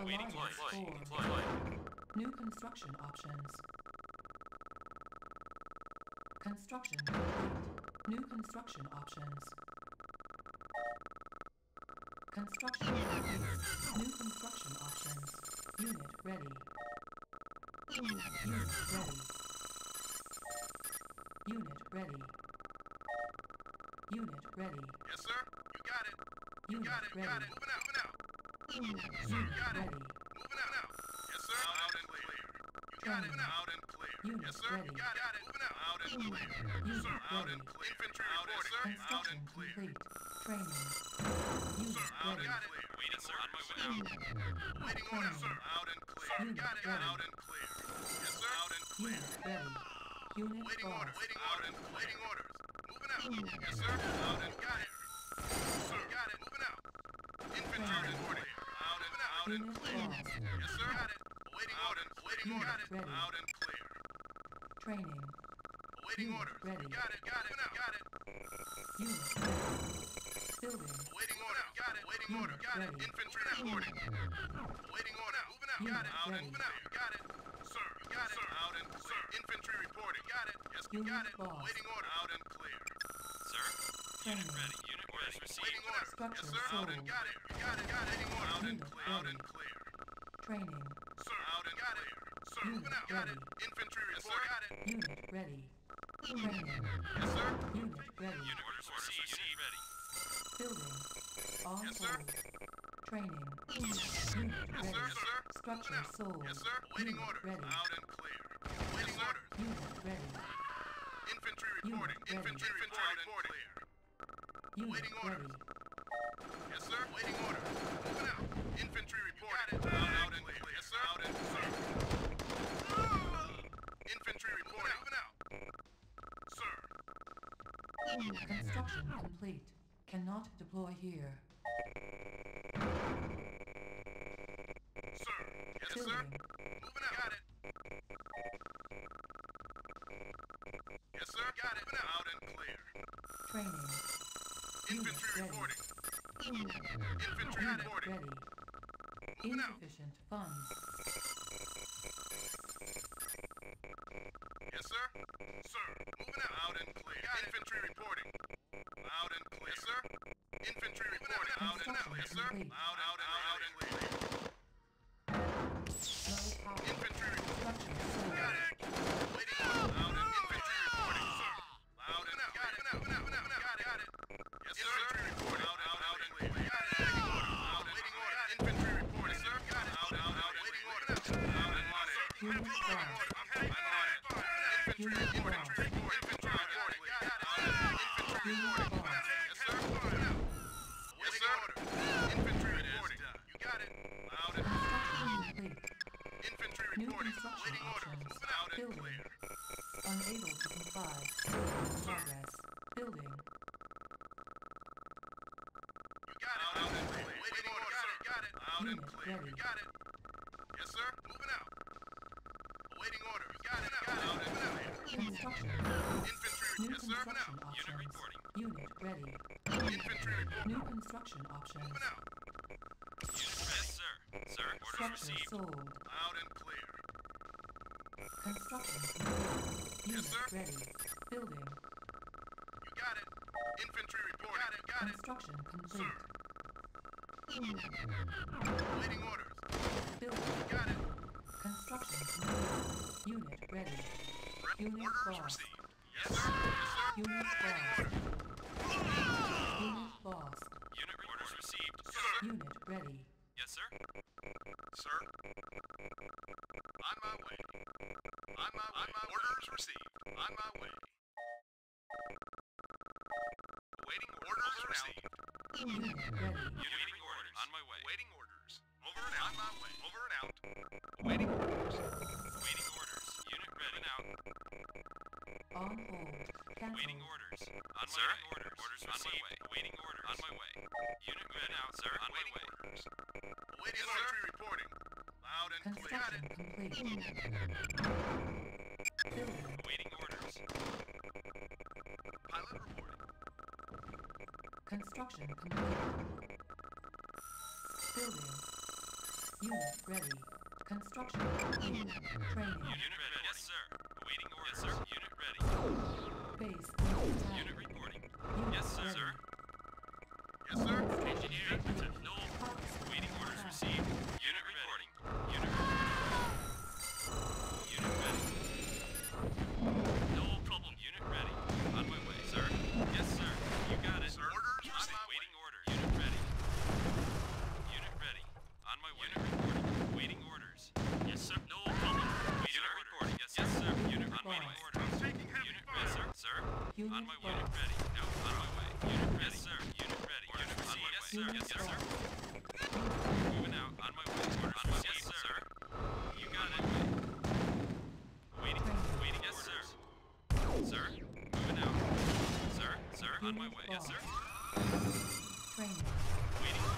Awaiting Alliance deploy. Deploy. New construction options. Construction complete. New construction options. Construction complete. New construction options. Unit ready. Unit ready. Unit ready. Unit ready. Yes, sir. You got it. You Unit got it. ready. Got it. Moving out. Moving out. Unit Sir, got it. Moving out now. Yes, sir. Out and clear. You got it. Out and clear. Yes, sir. You got it. Moving out. Out and clear. Unit Sir, out and clear. Infantry reporting. Sir, out and clear. Training. Sir, out and clear. Waiting, sir. On my way. Waiting order, sir. Out and clear. Sir, got it. Out and clear. Yes, sir. Out and clear. Unit Waiting lost. Waiting orders. Waiting orders. Moving out. Yes, sir. Out and got it. Sir, got it. Moving out. Infantry reporting. Out and out and Unit clear. Yes, sir. Got it. Waiting orders. Waiting Unit orders. ready. Out and clear. Training. Waiting Unit orders. ready. Got it. Got it. Got it. Unit. Building. Waiting order. Got it. Waiting Unit order. Got it. Infantry reporting. Waiting order. Moving out. Got it. Out and ready. moving out. Got it. Sir. Got it. Sir. Out and clear. Infantry reporting. Got it. Yes. Got it. lost. Waiting order. Out and clear. Sir. Unit ready. Unit orders received. Waiting order. Structure yes, sir. Out and got it. Got it. Got it. Waiting order. Out and clear. Out and clear. Training. Sir. Out and got it. Sir. Unit Moving out. Ready. Got it. ready. Infantry report. Got it. Unit ready. Training. Yes, sir. Unit ready. Unit orders received. Unit ready. Building. On Yes, sir. hold. Training. Unit Yes, ready. sir. Yes, sir. Structure Moving out. sold. Yes, sir. Waiting Unit orders. ready. Out and clear. Waiting yes, orders. Unit ready. Infantry reporting. Unit reporting. ready. Infantry reporting. Clear. Unit Waiting mm, ready. orders. Yes, sir. Waiting order. Moving out. Infantry report. Got it. Out, out and clear. Yes, sir. Out and clear. Infantry reporting. Moving out. Sir. Construction complete. Cannot deploy here. Sir. Yes, sir. Moving out. Got it. Yes, sir. Got it. Moving out. Out and clear. Training. Infantry reporting. Infantry Unit reporting. ready. Moving out. Insufficient funds. Yes, sir. Sir. Moving out. Out and clear. Got. Infantry reporting. Out and clear. Yes, sir. Infantry reporting. Out and clear. Yes, sir. Complete. Out, out, and out and clear. Low power. Infantry reporting. Structure sold. Got it. Waiting order. Out and infantry reporting, sir. Loud and out. Got it. Got it. Got it. Got it. Got it. Yes, sir. Infantry reporting. Out, out, out and clear. Got it. Waiting order. Out, waiting order. Infantry reporting, sir. Got it. Out, out, out. Waiting order. Out and on it. Unit Waiting lost. order. I'm on it. Infantry, Unit infantry lost. report. Infantry reporting. Got it. Out and infantry Unit reporting. lost. Yes, sir. Yes, sir. Infantry reporting. You got it. Loud and Construction complete. infantry New reporting. construction Waiting orders. options. Moving out and Building. clear. Unable to comply. Building progress. Building. You got it. Out and clear. Waiting order. Got it. Got Infantry. Yes, sir. Unit reporting. Unit ready. Infantry report. New construction options. Moving out. Yes, sir. Sir. Orders Structure received. sold. Loud and clear. Construction complete. Unit sir. ready. Building. You got it. Infantry report. Got it. Got it. Construction complete. Sir. Waiting orders. Building. Got it. Construction complete. Unit ready. Unit Orders lost. received. Yes, sir. Yes, sir. Unit lost. Unit lost. Unit orders received. Sir. Unit ready. Yes, sir. Sir. On my way. On my way. On my orders received. On my way. Waiting orders received. Unit ready. Unit waiting orders. On my way. Waiting orders. Over and out. On my way. Over and out. Waiting orders. Waiting orders. Unit ready. Out. On hold. Cancel. Waiting orders. On sir. my way. Orders. Orders received. Waiting orders. On my way. Unit ready. Out, sir. On my way. orders. Waiting infantry reporting. Loud and clear. Construction it. complete. Building. Waiting orders. Pilot reporting. Construction complete. Building. Unit ready. Construction complete. Training. Unit ready. Yes, sir. Awaiting orders. Yes, sir. Unit ready. Base under attack. Unit reporting. Unit Yes, sir. ready. Sir. Yes, sir. Engineering. No. Parts Awaiting orders attack. received. Unit reporting. Unit Unit ready. No problem. Unit ready. On my way, sir. Yes, sir. You got it. Sir. Orders? I'm On my waiting orders. Unit ready. Unit ready. On my way. Unit reporting. Waiting orders. Yes, sir. No problem. Unit reporting. Yes, yes, sir. Unit on my way. I'm taking heavy Unit fire. yes, sir. Sir. Unit On my way. Unit ready. No, on my way. Unit ready. Yes, sir. Unit ready. Unit on my way. Yes, sir. Yes, sir. Moving out. On my way. Orders on my way. Yes, sir. You got it. Waiting. Waiting. Yes, sir. Sir. Moving out. Sir. Sir. On my way. Yes, sir. Training. Waiting.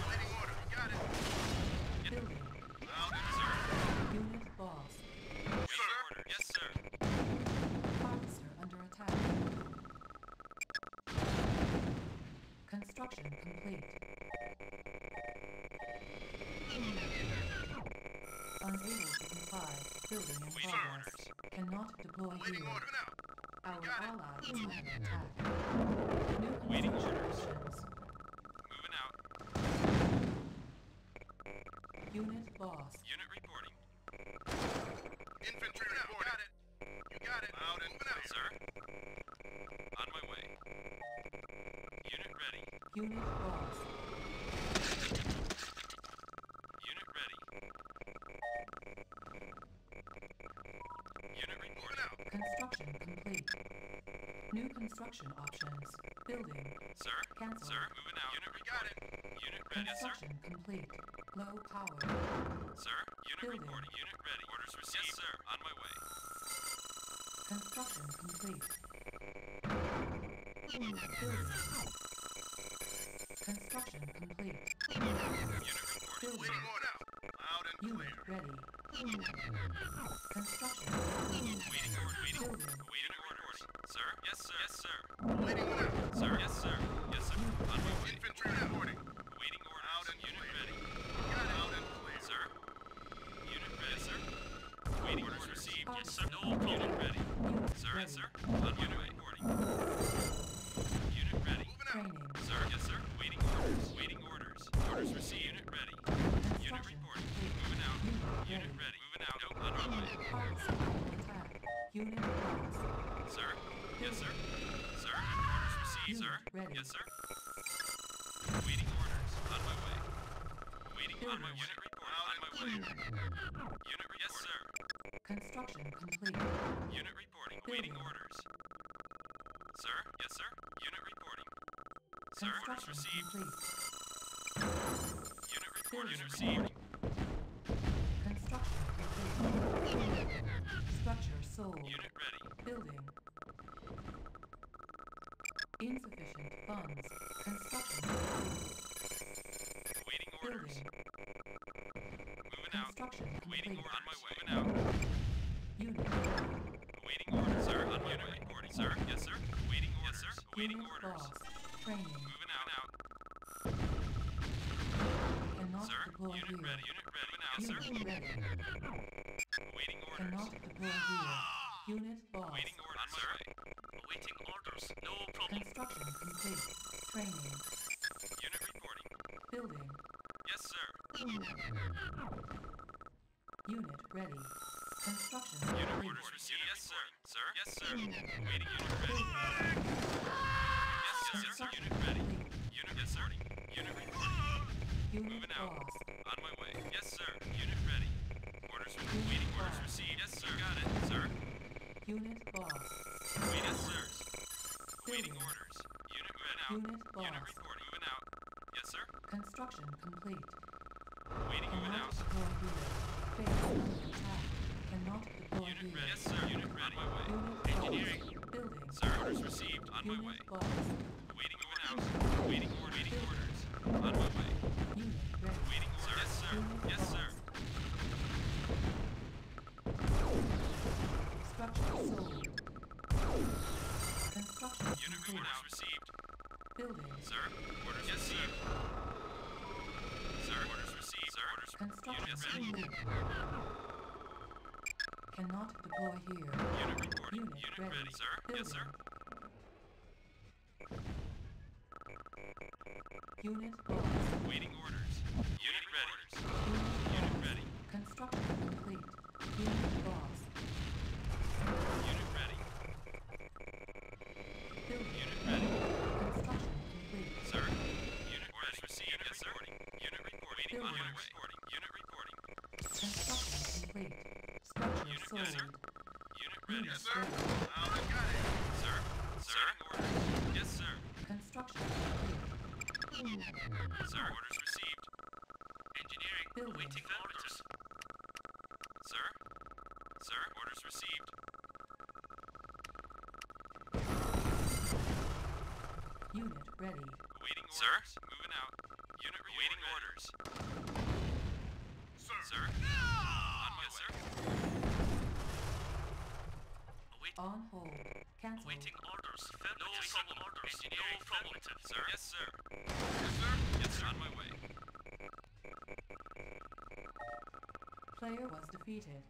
Construction complete. Unable to comply. Building in progress. Cannot deploy here. Our ally under attack. New Waiting orders. Moving out. Unit lost. Unit Unit lost. Unit ready. Unit Moving reporting. out. Construction complete. New construction options. Building. Sir. Cancel. Sir. Moving out. Unit Got reporting. Unit ready. Yes, sir. Construction complete. Low power. Sir. Unit Building. reporting. Unit ready. Orders received. Yes, sir. On my way. Construction complete. Building. Construction complete. Yes, sir. Yes, sir. Waiting order. Sir. Yes, sir. Yes, sir. On my way. Infantry reporting. Waiting orders. Loud and Unit ready. Unit ready, sir. Waiting orders received. Yes, sir. No. Unit ready. Sir, yes, sir. On unit reporting. Unit ready. Moving out. Training. Sir. Waiting orders. Waiting orders. Orders received. Unit ready. Unit reporting. Moving out. Unit ready. ready. Moving out. No, on my way. Parts under attack. Unit lost. Sir. Yes, sir. Sir. Orders received. Sir. Yes, sir. Waiting orders. On my way. Waiting on my Building. unit report. On my way. Unit. Yes, sir. Construction complete. Unit reporting. Waiting orders. Sir? Yes, sir. Unit reporting. Sir, orders received. complete. Unit report. Unit received. Construction complete. Structure sold. Unit ready. Building. Insufficient funds. Construction complete. Waiting orders. Building. Moving out. Construction Waiting complete. order. On my way. Moving out. Unit. Waiting orders. Sir, on my unit reporting. Sir, yes, sir. Waiting orders. Yes, sir. Waiting orders. lost. Training. Moving out. Cannot Sir, deploy unit here. ready. Unit ready. Moving out, sir. Unit ready. Waiting orders. Cannot deploy here. Unit lost. Waiting orders. Way. Awaiting orders. No problem. Construction complete. Training. Unit reporting. Building. Yes, sir. Unit ready. Construction Unit orders received. Yes, sir. Sir? Yes, sir. Waiting unit ready. Yes, yes, yes, sir. Unit ready. Unit, yes, sir. Unit reporting. Unit Moving out. On my way. Yes, sir. Unit ready. Orders re- waiting orders received. Yes, sir. Got it, sir. Unit lost. Yes, sir. Waiting orders. Unit moving out. Unit Unit lost. reporting. Moving out. Yes, sir. Construction complete. Waiting moving out. deploy here. Base under attack. Cannot deploy Unit ready. Yes, sir. Unit ready. On my way. Unit Engineering. Building. Sir, orders received. On my way. Unit. Waiting moving out. Waiting order. Waiting orders. Construction Unit ready. complete. Cannot deploy here. Unit reporting. Unit Unit ready. ready, sir. Yes, sir. Building. Unit lost. Waiting orders. Unit ready. Unit Unit ready. Construction complete. Structure Unit sold. yes, sir. Unit ready. Yes, sir. ready. Loud and got it. Sir. Sir. Orders. Yes, sir. Construction complete. Sir. Orders received. Engineering. Building. Awaiting orders. Sir. Sir. Orders received. Unit ready. Awaiting orders. Sir. Moving out. Unit awaiting orders. Sir. Sir. On my sir. Awaiting. On hold. Cancel. orders. No problem orders. Engineering no problem. Sir. Yes, sir. Yes, sir. Yes, sir. On my way. Player was defeated.